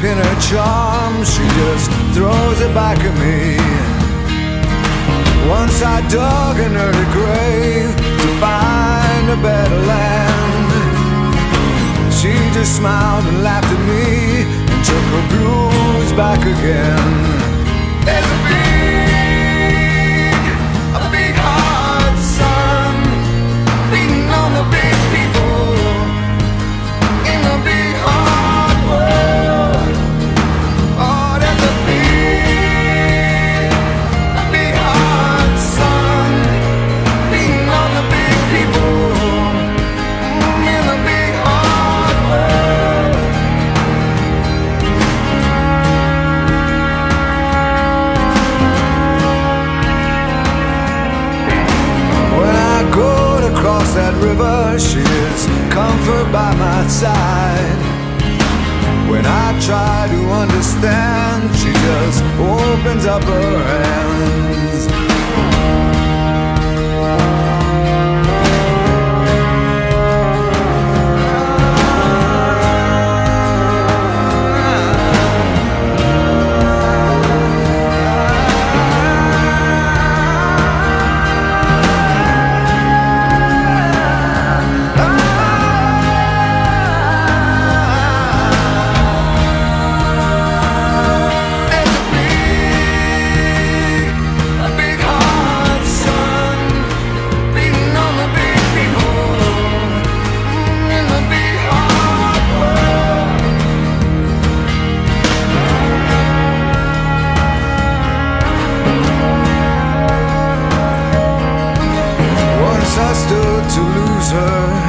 pin her charm, she just throws it back at me. Once I dug in her grave to find a better land. She just smiled and laughed at me and took her blues back again. River, she is comfort by my side. When I try to understand, she just opens up her hands. To lose her